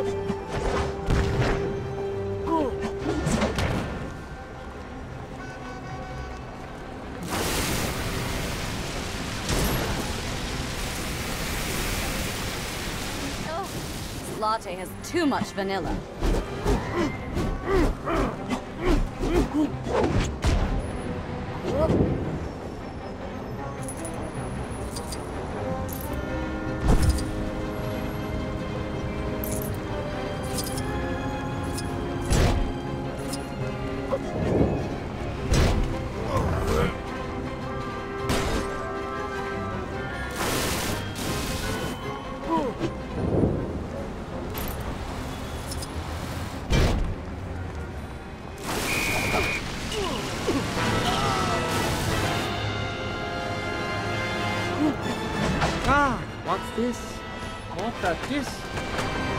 Oh, latte has too much vanilla. Contatis. Contatis.